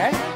okay?